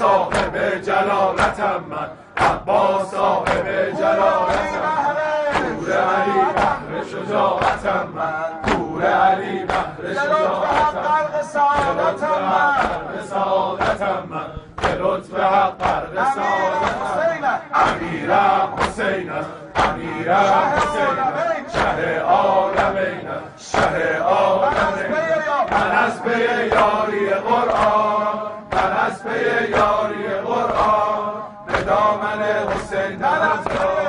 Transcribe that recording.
رسالتم من. عباس صاحب جلالتم نور علی بحر شجاعتم من. نور علی بحر شجاعتم غرق سعادتم من. سعادتم من به لطف حق غرق سعادتم امیرم حسین است امیرم حسین است شه عالمین است شه عالمین من از پی یاری قرآن من یاری قرآن به دامن حسین نرفتار